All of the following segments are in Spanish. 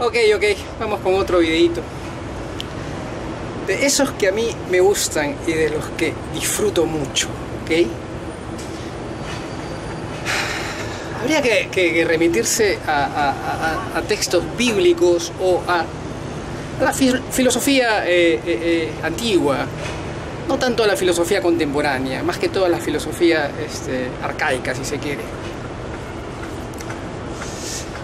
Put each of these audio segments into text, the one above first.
Ok, ok, vamos con otro videito. De esos que a mí me gustan y de los que disfruto mucho, ¿ok? Habría que, remitirse a, textos bíblicos o a la filosofía eh, eh, eh, antigua, no tanto a la filosofía contemporánea, más que todo a la filosofía este, arcaica, si se quiere.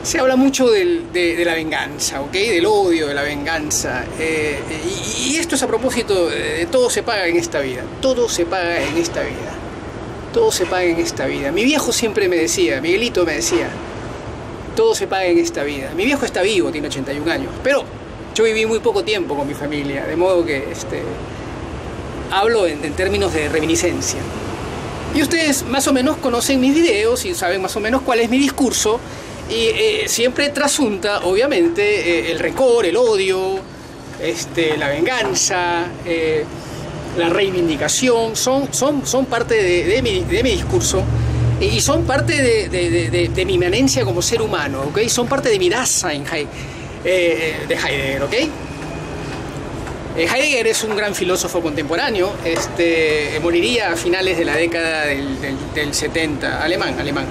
Se habla mucho de, la venganza, ¿ok? Del odio, de la venganza. y, y, esto es a propósito de todo se paga en esta vida. Todo se paga en esta vida. Todo se paga en esta vida. Mi viejo siempre me decía, Miguelito me decía, todo se paga en esta vida. Mi viejo está vivo, tiene 81 años, pero yo viví muy poco tiempo con mi familia, de modo que este, hablo en, términos de reminiscencia. Y ustedes más o menos conocen mis videos y saben más o menos cuál es mi discurso. Y eh, siempre trasunta, obviamente, eh, el rencor, el odio, este, la venganza, eh, la reivindicación, son, son, son parte de, mi, de mi, discurso y son parte de, de, mi manencia como ser humano, ¿ok? Son parte de mi Dasein de Heidegger, ¿ok? Heidegger es un gran filósofo contemporáneo, este, moriría a finales de la década del, del, 70, alemán, alemán,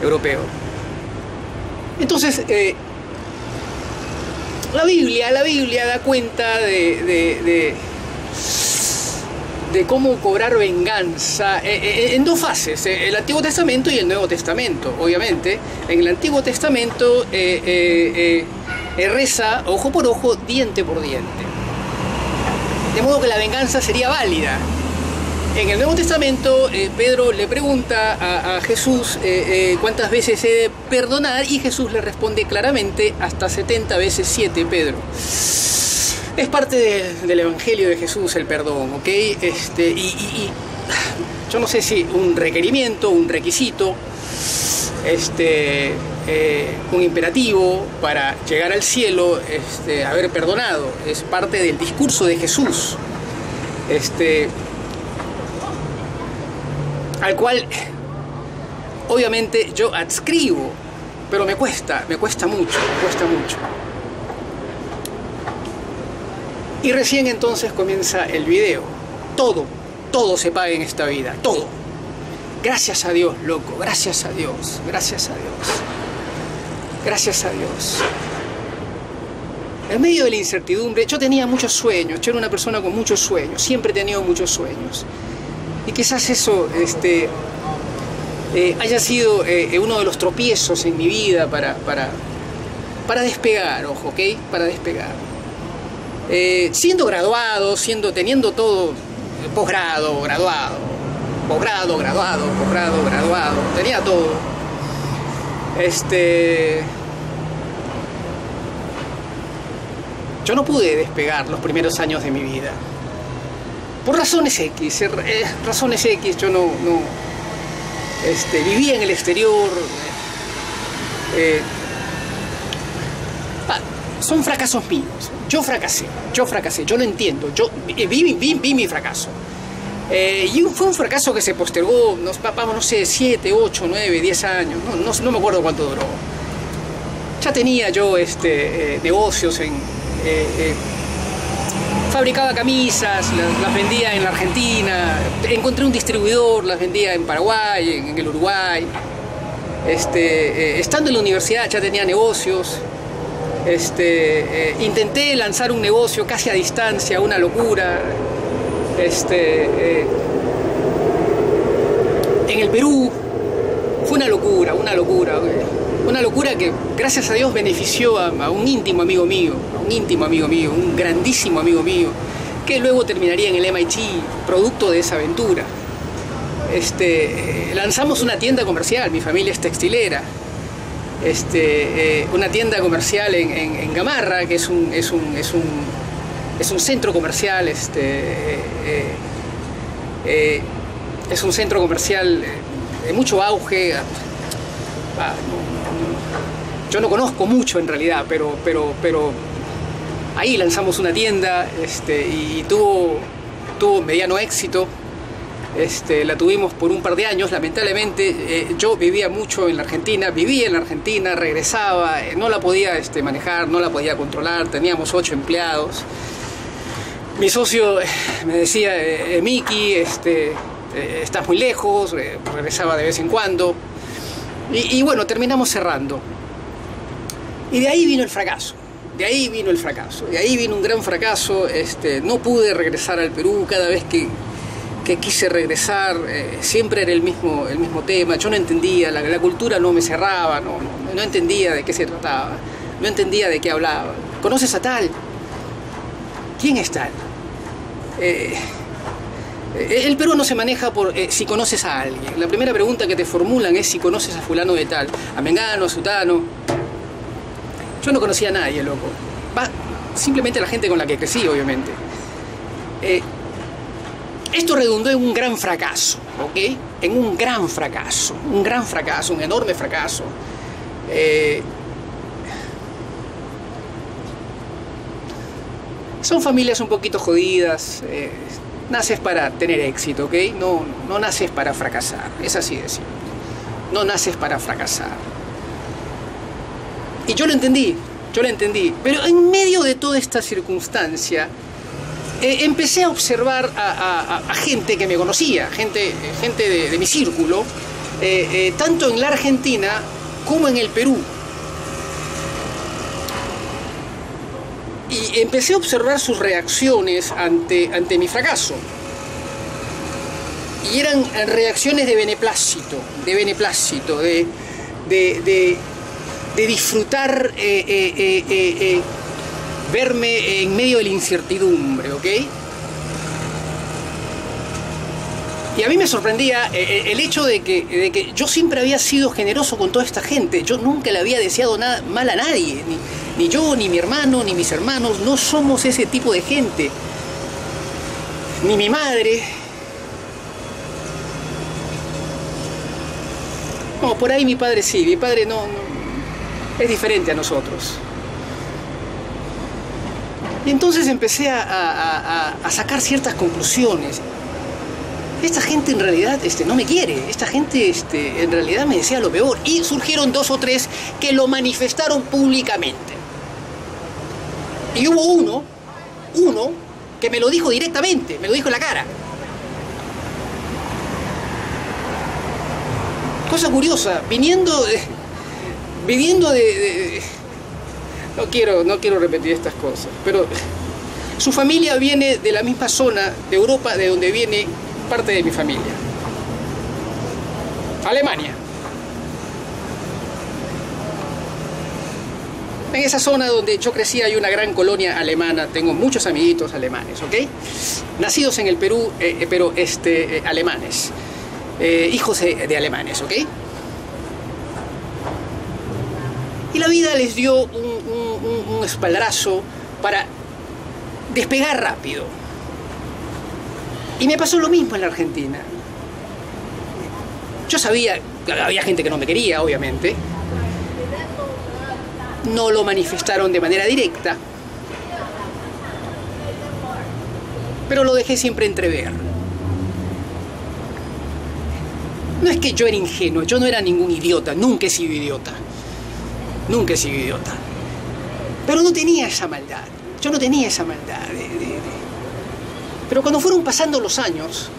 europeo. Entonces, eh, la Biblia, la Biblia da cuenta de cómo cobrar venganza eh, eh, en dos fases, el Antiguo Testamento y el Nuevo Testamento, obviamente. En el Antiguo Testamento reza ojo por ojo, diente por diente. De modo que la venganza sería válida. En el Nuevo Testamento, Pedro le pregunta a, Jesús cuántas veces he de perdonar y Jesús le responde claramente hasta 70 veces 7, Pedro. Es parte del Evangelio de Jesús el perdón, ¿ok? Este, y, yo no sé si un requerimiento, un requisito, este, eh, un imperativo para llegar al cielo, este, haber perdonado, es parte del discurso de Jesús, este, al cual obviamente yo adscribo, pero me cuesta, me cuesta mucho, me cuesta mucho. Y recién entonces comienza el video. Todo, todo se paga en esta vida, todo. Gracias a Dios, loco, gracias a Dios, gracias a Dios. Gracias a Dios. En medio de la incertidumbre, yo tenía muchos sueños, yo era una persona con muchos sueños, siempre he tenido muchos sueños. Y quizás eso este, eh, haya sido eh, uno de los tropiezos en mi vida para, para, para despegar, ojo, ¿ok? Para despegar. Eh, siendo graduado, siendo, teniendo todo, posgrado, graduado, posgrado, graduado, posgrado, graduado, tenía todo. Este. Yo no pude despegar los primeros años de mi vida. Por razones X, eh, razones X, yo no, no este, vivía en el exterior. Eh, son fracasos míos. Yo fracasé, yo fracasé, yo lo entiendo, yo vi, mi fracaso. Eh, y fue un fracaso que se postergó, nos, vamos, no sé, 7, 8, 9, 10 años, no, me acuerdo cuánto duró. Ya tenía yo este, eh, negocios en... Eh, fabricaba camisas, las, vendía en la Argentina, encontré un distribuidor, las vendía en Paraguay, en, el Uruguay. Este, estando en la universidad ya tenía negocios, este, eh, intenté lanzar un negocio casi a distancia, una locura. Este, eh, en el Perú fue una locura, una locura. Una locura que, gracias a Dios, benefició a, un íntimo amigo mío, íntimo amigo mío, un grandísimo amigo mío, que luego terminaría en el MIT, producto de esa aventura. Este, eh, lanzamos una tienda comercial, mi familia es textilera, este, eh, una tienda comercial en, Gamarra, que es un, es un, es un, es un centro comercial, este, eh, es un centro comercial de mucho auge. Ah, yo no conozco mucho en realidad, pero, pero, pero ahí lanzamos una tienda este, y tuvo, mediano éxito. Este, la tuvimos por un par de años, lamentablemente eh, yo vivía mucho en la Argentina, vivía en la Argentina, regresaba, eh, no la podía este, manejar, no la podía controlar, teníamos ocho empleados. Mi socio eh, me decía, Miki, este, estás muy lejos, regresaba de vez en cuando. Y bueno, terminamos cerrando. Y de ahí vino el fracaso de ahí vino el fracaso, de ahí vino un gran fracaso, este, no pude regresar al Perú cada vez que, quise regresar, eh, siempre era el mismo, el mismo tema, yo no entendía, la, la cultura no me cerraba, no, no, entendía de qué se trataba, no entendía de qué hablaba. ¿Conoces a tal? ¿Quién es tal? Eh, eh, el Perú no se maneja por si conoces a alguien. La primera pregunta que te formulan es si conoces a fulano de tal, a Mengano, a Sutano. Yo no conocía a nadie, loco. Va, simplemente la gente con la que crecí, obviamente. Eh, esto redundó en un gran fracaso, ¿ok? En un gran fracaso, un gran fracaso, un enorme fracaso. Eh, son familias un poquito jodidas. Eh, naces para tener éxito, ¿ok? No, no naces para fracasar, es así de simple. No naces para fracasar. Y yo lo entendí, yo lo entendí. Pero en medio de toda esta circunstancia, eh, empecé a observar a, gente que me conocía, gente, gente de, mi círculo, eh, eh, tanto en la Argentina como en el Perú. Y empecé a observar sus reacciones ante, ante mi fracaso. Y eran reacciones de beneplácito, de beneplácito, de, de de disfrutar eh, eh, eh, verme en medio de la incertidumbre, ¿ok? Y a mí me sorprendía el hecho de que, de que, yo siempre había sido generoso con toda esta gente. Yo nunca le había deseado nada mal a nadie. Ni, ni, yo, ni mi hermano, ni mis hermanos. No somos ese tipo de gente. Ni mi madre. No, por ahí mi padre sí. Mi padre no es diferente a nosotros. Y entonces empecé a, sacar ciertas conclusiones. Esta gente en realidad este, no me quiere, esta gente este, en realidad me decía lo peor. Y surgieron dos o tres que lo manifestaron públicamente. Y hubo uno, uno, que me lo dijo directamente, me lo dijo en la cara. Cosa curiosa, viniendo viviendo de, no quiero no quiero repetir estas cosas pero su familia viene de la misma zona de Europa de donde viene parte de mi familia Alemania en esa zona donde yo crecí hay una gran colonia alemana, tengo muchos amiguitos alemanes, ¿ok? Nacidos en el Perú, eh, eh, pero este, eh, alemanes, hijos de alemanes, ¿ok? Y la vida les dio un, un, espaldrazo para despegar rápido. Y me pasó lo mismo en la Argentina. Yo sabía había gente que no me quería, obviamente. No lo manifestaron de manera directa. Pero lo dejé siempre entrever. No es que yo era ingenuo, yo no era ningún idiota, nunca he sido idiota. Nunca he sido idiota. Pero no tenía esa maldad. Yo no tenía esa maldad. Pero cuando fueron pasando los años,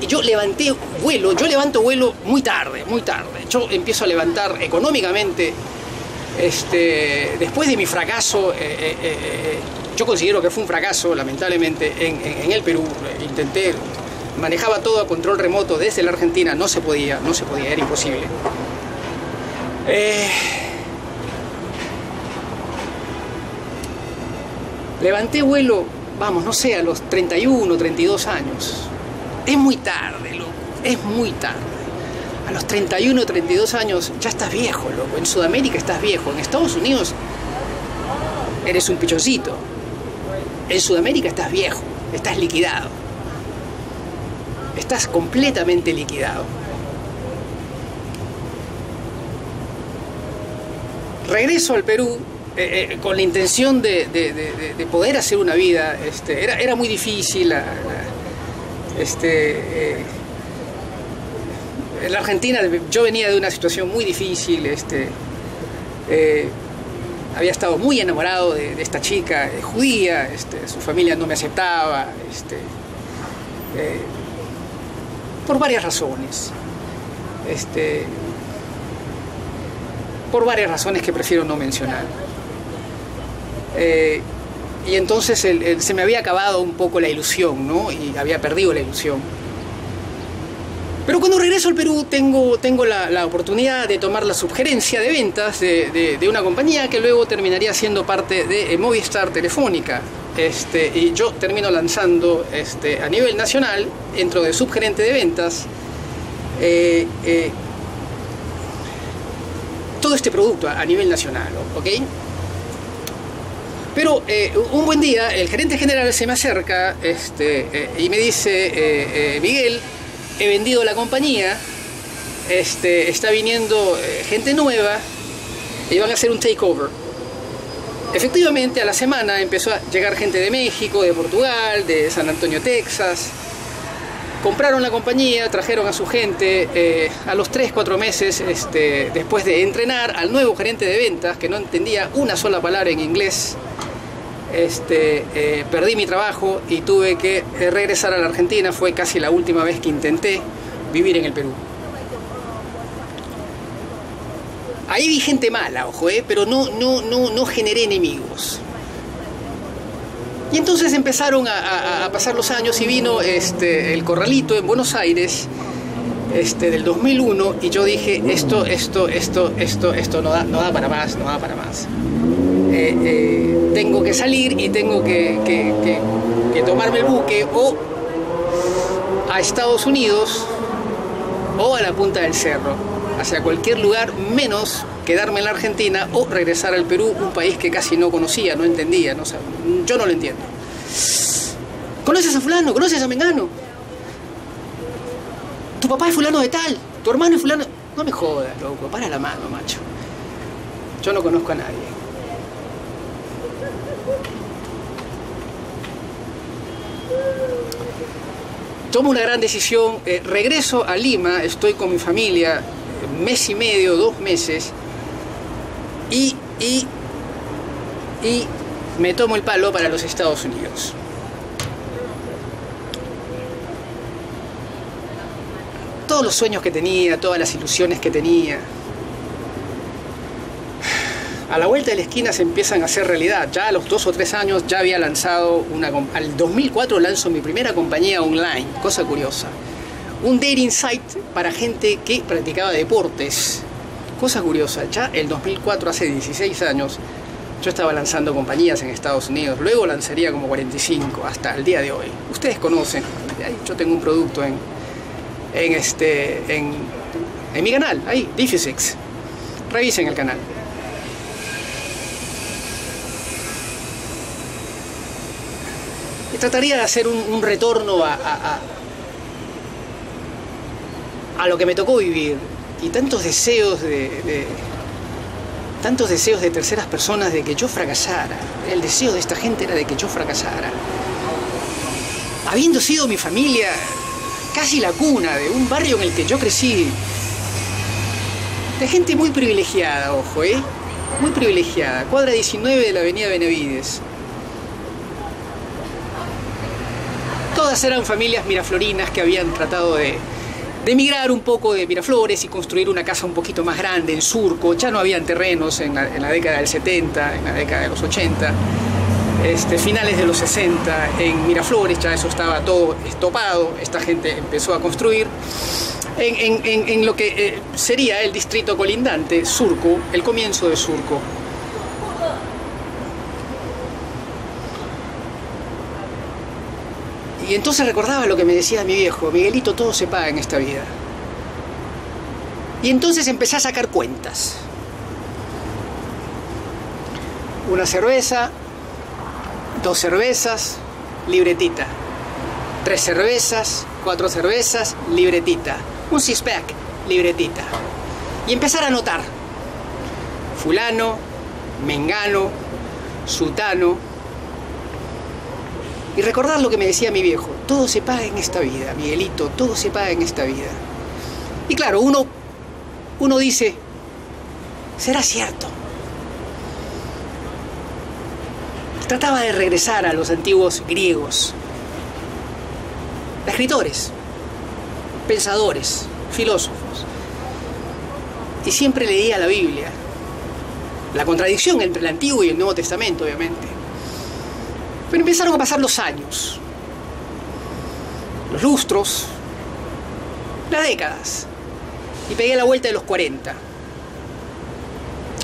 y yo levanté vuelo, yo levanto vuelo muy tarde, muy tarde. Yo empiezo a levantar económicamente, este, después de mi fracaso, eh, eh, eh, yo considero que fue un fracaso, lamentablemente, en, el Perú. Intenté, manejaba todo a control remoto desde la Argentina, no se podía, no se podía, era imposible. Levanté vuelo, vamos, no sé, a los 31, 32 años. Es muy tarde, loco, es muy tarde. A los 31, 32 años ya estás viejo, loco. En Sudamérica estás viejo. En Estados Unidos eres un pichoncito. En Sudamérica estás viejo, estás liquidado. Estás completamente liquidado. Regreso al Perú eh, eh, con la intención de, poder hacer una vida, este, era, muy difícil, Este, eh, en la Argentina yo venía de una situación muy difícil, este, había estado muy enamorado de, esta chica judía, su familia no me aceptaba, por varias razones. Por varias razones que prefiero no mencionar. Eh, y entonces se me había acabado un poco la ilusión, ¿no? Y había perdido la ilusión. Pero cuando regreso al Perú tengo, tengo la, oportunidad de tomar la sugerencia de ventas de, una compañía que luego terminaría siendo parte de eh, Movistar Telefónica. Este, y yo termino lanzando este, a nivel nacional, dentro de subgerente de ventas, eh, todo este producto a, nivel nacional, ¿ok? Pero eh, un buen día el gerente general se me acerca este, eh, y me dice, eh, Miguel, he vendido la compañía, este, está viniendo gente nueva y van a hacer un takeover. Efectivamente, a la semana empezó a llegar gente de México, de Portugal, de San Antonio, Texas, compraron la compañía, trajeron a su gente, eh, a los 3-4 meses este, después de entrenar al nuevo gerente de ventas, que no entendía una sola palabra en inglés, este, eh, perdí mi trabajo y tuve que eh, regresar a la Argentina, fue casi la última vez que intenté vivir en el Perú. Ahí vi gente mala, ojo, pero no, no, no, no generé enemigos. Y entonces empezaron a, pasar los años y vino este, el corralito en Buenos Aires este, del 2001 y yo dije, esto, esto, esto, esto, esto no da, no da para más, no da para más. Eh, eh, tengo que salir y tengo que, tomarme el buque o a Estados Unidos o a la punta del cerro, hacia cualquier lugar menos quedarme en la Argentina o regresar al Perú, un país que casi no conocía, no entendía, no, yo no lo entiendo. ¿Conoces a fulano? ¿Conoces a Mengano? Tu papá es fulano de tal, tu hermano es fulano... No me jodas, loco, para la mano, macho. Yo no conozco a nadie. Tomo una gran decisión, eh, regreso a Lima, estoy con mi familia, mes y medio, dos meses, y, y, y me tomo el palo para los Estados Unidos. Todos los sueños que tenía, todas las ilusiones que tenía, a la vuelta de la esquina se empiezan a hacer realidad. Ya a los dos o tres años ya había lanzado una... Al 2004 lanzo mi primera compañía online, cosa curiosa. Un dating site para gente que practicaba deportes. Cosa curiosa, ya el 2004, hace 16 años, yo estaba lanzando compañías en Estados Unidos, luego lanzaría como 45 hasta el día de hoy. Ustedes conocen, yo tengo un producto en, en, este, en, en mi canal, ahí, Diffusix. Revisen el canal. Trataría de hacer un, retorno a, a, lo que me tocó vivir, y tantos deseos de, tantos deseos de terceras personas de que yo fracasara. El deseo de esta gente era de que yo fracasara. Habiendo sido mi familia casi la cuna de un barrio en el que yo crecí, de gente muy privilegiada, ojo, ¿eh? Muy privilegiada. Cuadra 19 de la avenida Benavides. Todas eran familias miraflorinas que habían tratado de de emigrar un poco de Miraflores y construir una casa un poquito más grande en Surco. Ya no habían terrenos en la, década del 70, en la década de los 80, este, finales de los 60 en Miraflores, ya eso estaba todo estopado, esta gente empezó a construir. En, lo que eh, sería el distrito colindante, Surco, el comienzo de Surco. Y entonces recordaba lo que me decía mi viejo, Miguelito, todo se paga en esta vida. Y entonces empecé a sacar cuentas. Una cerveza, dos cervezas, libretita. Tres cervezas, cuatro cervezas, libretita. Un six-pack, libretita. Y empezar a anotar. Fulano, Mengano, Sutano, y recordar lo que me decía mi viejo, todo se paga en esta vida, Miguelito, todo se paga en esta vida. Y claro, uno, uno dice, será cierto. Trataba de regresar a los antiguos griegos, escritores, pensadores, filósofos, y siempre leía la Biblia, la contradicción entre el Antiguo y el Nuevo Testamento, obviamente. Pero empezaron a pasar los años, los lustros, las décadas. Y pegué la vuelta de los 40.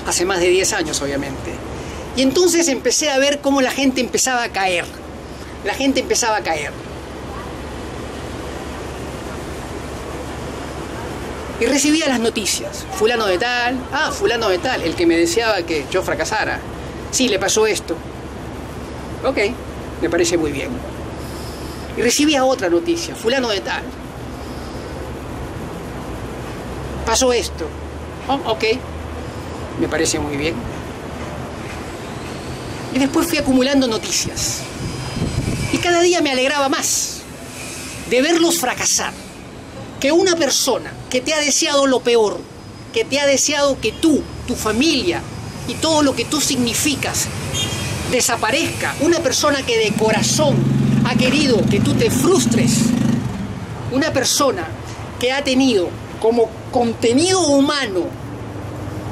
Hace más de 10 años, obviamente. Y entonces empecé a ver cómo la gente empezaba a caer. La gente empezaba a caer. Y recibía las noticias. Fulano de tal, ah, fulano de tal, el que me deseaba que yo fracasara. Sí, le pasó esto. Ok, me parece muy bien. Y recibía otra noticia, fulano de tal. Pasó esto. Oh, ok, me parece muy bien. Y después fui acumulando noticias. Y cada día me alegraba más de verlos fracasar. Que una persona que te ha deseado lo peor, que te ha deseado que tú, tu familia y todo lo que tú significas desaparezca, una persona que de corazón ha querido que tú te frustres, una persona que ha tenido como contenido humano,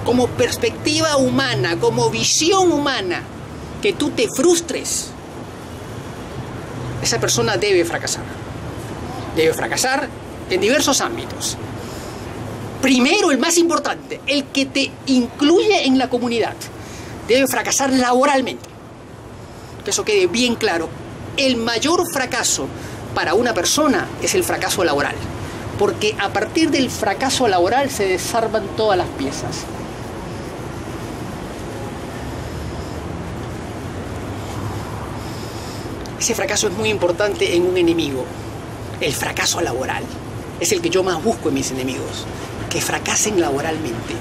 como perspectiva humana, como visión humana, que tú te frustres, esa persona debe fracasar. Debe fracasar en diversos ámbitos. Primero, el más importante, el que te incluye en la comunidad, debe fracasar laboralmente que eso quede bien claro, el mayor fracaso para una persona es el fracaso laboral, porque a partir del fracaso laboral se desarman todas las piezas. Ese fracaso es muy importante en un enemigo, el fracaso laboral. Es el que yo más busco en mis enemigos, que fracasen laboralmente.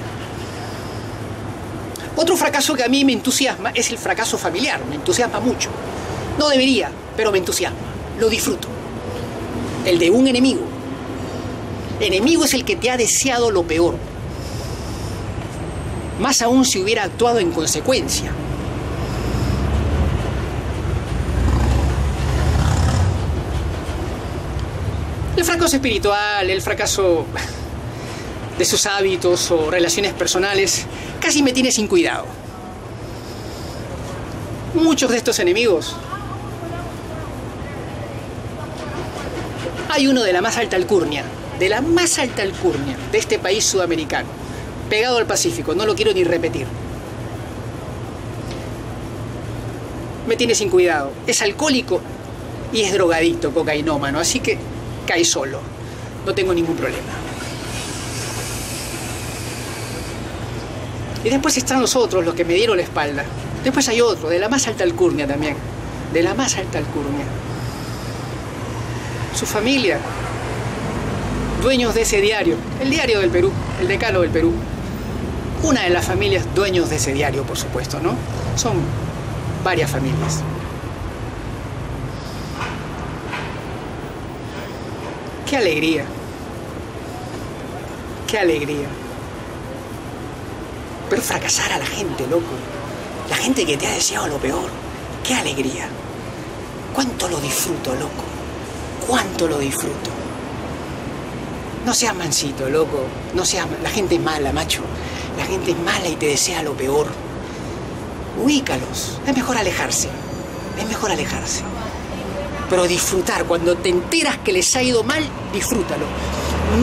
Otro fracaso que a mí me entusiasma es el fracaso familiar, me entusiasma mucho. No debería, pero me entusiasma, lo disfruto. El de un enemigo. Enemigo es el que te ha deseado lo peor. Más aún si hubiera actuado en consecuencia. El fracaso espiritual, el fracaso de sus hábitos o relaciones personales, casi me tiene sin cuidado. Muchos de estos enemigos. Hay uno de la más alta alcurnia, de la más alta alcurnia de este país sudamericano, pegado al Pacífico, no lo quiero ni repetir. Me tiene sin cuidado. Es alcohólico y es drogadicto, cocainómano, así que cae solo. No tengo ningún problema. Y después están los otros, los que me dieron la espalda. Después hay otro, de la más alta alcurnia también. De la más alta alcurnia. Su familia, dueños de ese diario, el diario del Perú, el decano del Perú. Una de las familias dueños de ese diario, por supuesto, ¿no? Son varias familias. Qué alegría. Qué alegría pero fracasar a la gente, loco. La gente que te ha deseado lo peor. Qué alegría. Cuánto lo disfruto, loco. Cuánto lo disfruto. No seas mansito, loco. No seas... La gente es mala, macho. La gente es mala y te desea lo peor. Ubícalos. Es mejor alejarse. Es mejor alejarse. Pero disfrutar, cuando te enteras que les ha ido mal, disfrútalo.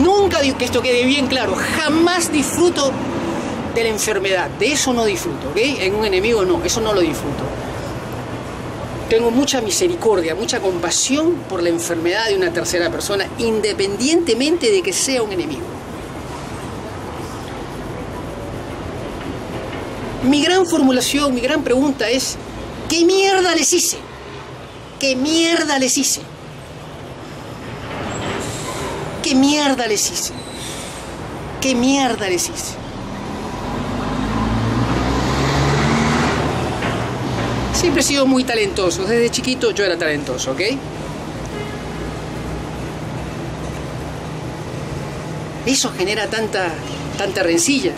Nunca, que esto quede bien claro, jamás disfruto de la enfermedad. De eso no disfruto, ¿ok? En un enemigo no, eso no lo disfruto. Tengo mucha misericordia, mucha compasión por la enfermedad de una tercera persona, independientemente de que sea un enemigo. Mi gran formulación, mi gran pregunta es, ¿qué mierda les hice? ¿Qué mierda les hice? ¿Qué mierda les hice? ¿Qué mierda les hice? Siempre he sido muy talentoso. Desde chiquito yo era talentoso, ¿ok? Eso genera tanta, tanta rencilla.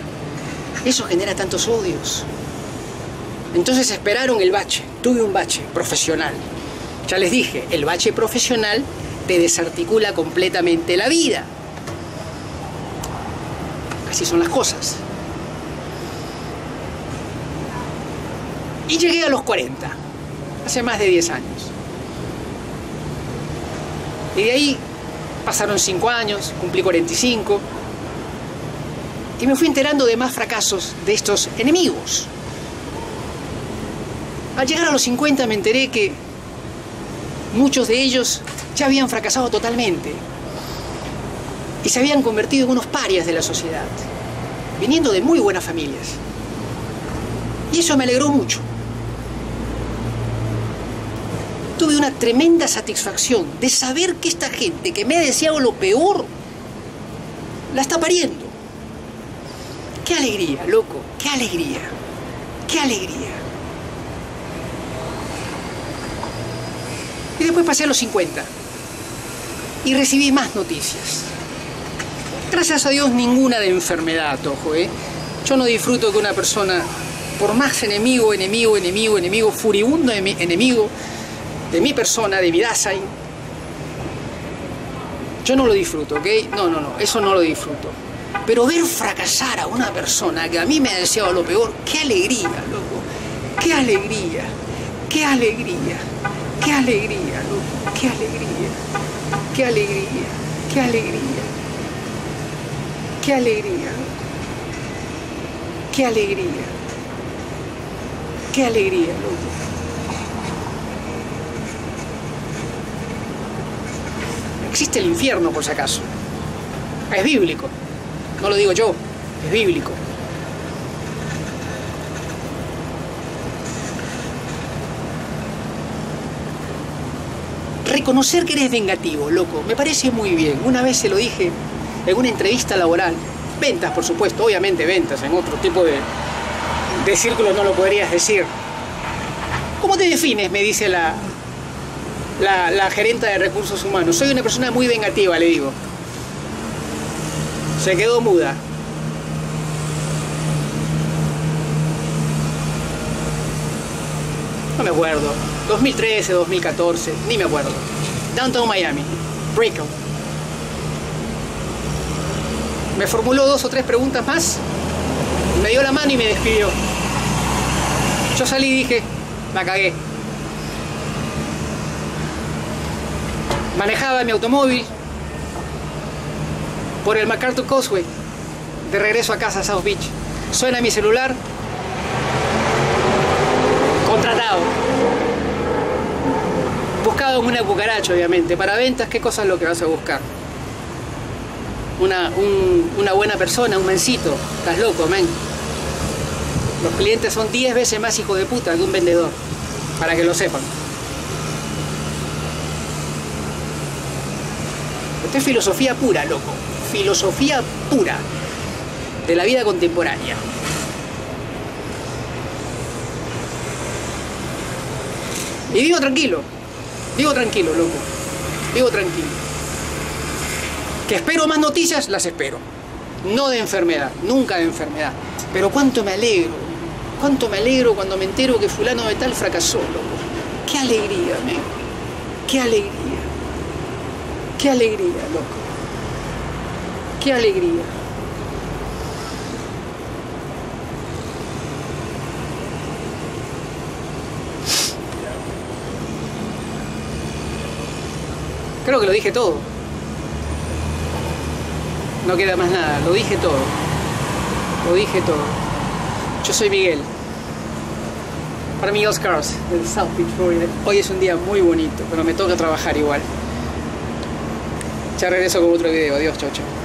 Eso genera tantos odios. Entonces esperaron el bache. Tuve un bache profesional. Ya les dije, el bache profesional te desarticula completamente la vida. Así son las cosas. Y llegué a los 40, hace más de 10 años. Y de ahí pasaron 5 años, cumplí 45, y me fui enterando de más fracasos de estos enemigos. Al llegar a los 50 me enteré que muchos de ellos ya habían fracasado totalmente y se habían convertido en unos parias de la sociedad, viniendo de muy buenas familias. Y eso me alegró mucho. Tuve una tremenda satisfacción de saber que esta gente que me ha deseado lo peor, la está pariendo. Qué alegría, loco, qué alegría, qué alegría. Y después pasé a los 50 y recibí más noticias. Gracias a Dios ninguna de enfermedad, ojo, ¿eh? Yo no disfruto que una persona, por más enemigo, enemigo, enemigo, enemigo, furibundo enemigo de mi persona, de mi Dasein, yo no lo disfruto, ¿ok? No, no, no, eso no lo disfruto. Pero ver fracasar a una persona que a mí me ha deseado lo peor, qué alegría, loco. Qué alegría, qué alegría, qué alegría, loco, qué alegría, qué alegría, qué alegría. Qué alegría. Qué alegría. Qué alegría, loco. Existe el infierno, por si acaso. Es bíblico. No lo digo yo, es bíblico. Reconocer que eres vengativo, loco, me parece muy bien. Una vez se lo dije en una entrevista laboral. Ventas, por supuesto, obviamente ventas, en otro tipo de, de círculos no lo podrías decir. ¿Cómo te defines? Me dice la, la, gerenta de recursos humanos. Soy una persona muy vengativa, le digo. Se quedó muda. No me acuerdo. 2013, 2014, ni me acuerdo. Downtown Miami. Brickell me formuló dos o tres preguntas más, me dio la mano y me despidió. Yo salí y dije, la cagué. Manejaba mi automóvil por el MacArthur Causeway, de regreso a casa South Beach. Suena mi celular, contratado. Buscado en una cucaracha, obviamente. Para ventas, ¿qué cosa es lo que vas a buscar? una, una buena persona, un mencito. Estás loco, men. Los clientes son 10 veces más hijo de puta que un vendedor, para que lo sepan. Es filosofía pura, loco. Filosofía pura de la vida contemporánea. Y vivo tranquilo, vivo tranquilo, loco. Vivo tranquilo. Que espero más noticias, las espero. No de enfermedad, nunca de enfermedad. Pero cuánto me alegro, cuánto me alegro cuando me entero que fulano de tal fracasó, loco. Qué alegría, me. Qué alegría. Qué alegría, loco. Qué alegría. Creo que lo dije todo. No queda más nada, lo dije todo. Lo dije todo. Yo soy Miguel. Para mí Oscars del South Beach, Florida. Hoy es un día muy bonito, pero me toca trabajar igual. Ya regreso con otro video. Adiós, chao, chao.